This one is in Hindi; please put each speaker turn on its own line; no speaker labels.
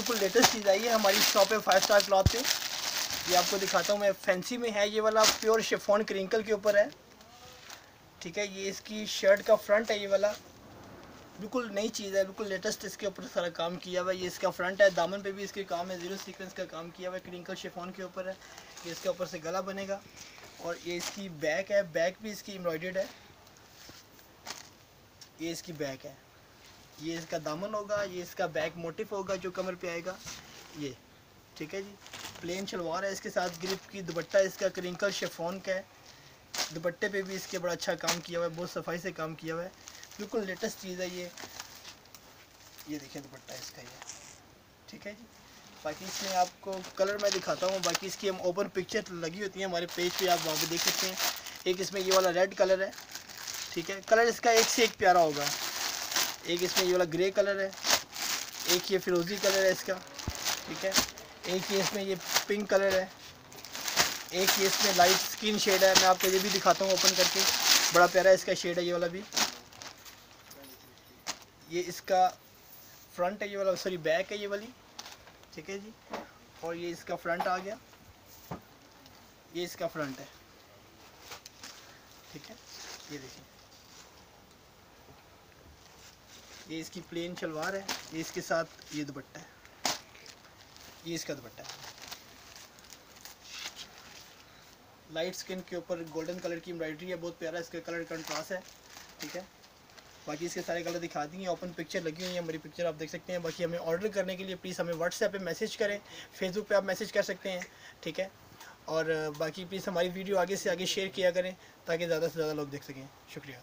बिल्कुल लेटेस्ट चीज़ आई है, हमारी शॉप है फाइव स्टार क्लॉथ पे। ये आपको दिखाता हूँ मैं फैंसी में है ये वाला प्योर शेफोन क्रिंकल के ऊपर है। ठीक है, ये इसकी शर्ट का फ्रंट है ये वाला। बिल्कुल नई चीज़ है, बिल्कुल लेटेस्ट इसके ऊपर सारा काम किया हुआ है। ये इसका फ्रंट है, दामन पे भी इसके काम है ज़ीरो सीक्वेंस का काम किया हुआ है क्रिंकल शेफोन के ऊपर है। ये इसके ऊपर से गला बनेगा। और ये इसकी बैक है बैक भी इसकी एम्ब्रॉयडेड है। ये इसकी बैक है। ये इसका दामन होगा, ये इसका बैक मोटिव होगा जो कमर पे आएगा। ये, ठीक है जी? प्लेन शलवार है इसके साथ ग्रिप की दुपट्टा इसका क्रिंकल शेफोन का है। दुपट्टे पे भी इसके बड़ा अच्छा काम किया हुआ है, बहुत सफ़ाई से काम किया हुआ है। बिल्कुल लेटेस्ट चीज़ है ये। ये देखिए दुपट्टा इसका ये। ठीक है जी? बाकी इसमें आपको कलर मैं दिखाता हूँ। बाकी इसकी हम ओपन पिक्चर लगी होती हैं हमारे पेज पे, आप वहाँ पे देख सकते हैं। एक इसमें ये वाला रेड कलर है। ठीक है? कलर इसका एक से एक प्यारा होगा। एक इसमें ये वाला ग्रे कलर है, एक ये फिरोज़ी कलर है इसका, ठीक है? एक ये इसमें ये पिंक कलर है, एक ये इसमें लाइट स्किन शेड है, मैं आपको ये भी दिखाता हूँ ओपन करके, बड़ा प्यारा इसका शेड है ये वाला भी। ये इसका फ्रंट है ये वाला, सॉरी, बैक है ये वाली, ठीक है जी? और ये इसका फ्रंट आ गया, ये इसका फ्रंट है, ठीक है? ये देखिए। ये इसकी प्लेन शलवार है, ये इसके साथ ये दुपट्टा है। ये इसका दुपट्टा है। लाइट स्किन के ऊपर गोल्डन कलर की एम्ब्रॉयडरी है, बहुत प्यारा, इसका कलर कंट्रास्ट है, ठीक है? बाकी इसके सारे कलर दिखा देंगे ओपन पिक्चर लगी हुई है, हमारी पिक्चर आप देख सकते हैं। बाकी हमें ऑर्डर करने के लिए प्लीज़ हमें व्हाट्सएप पे मैसेज करें फेसबुक पे आप मैसेज कर सकते हैं, ठीक है? और बाकी प्लीज़ हमारी वीडियो आगे से आगे शेयर किया करें, ताकि ज़्यादा से ज़्यादा लोग देख सकें। शुक्रिया।